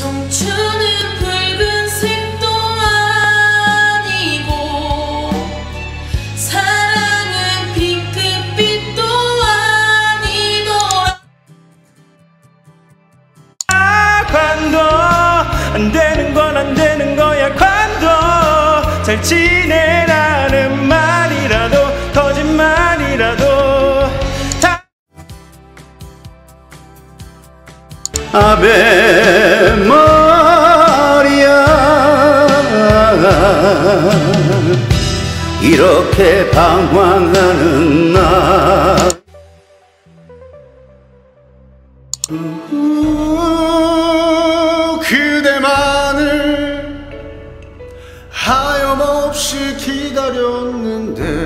청춘은 붉은색도 아니고 사랑은 핑크빛도 아니더라. 아, 관도 안 되는 건 안 되는 거야 관도 잘 지내라는 말이라도 거짓말이라도. 다 아베 이렇게 방황하는 나 그대만을 하염없이 기다렸는데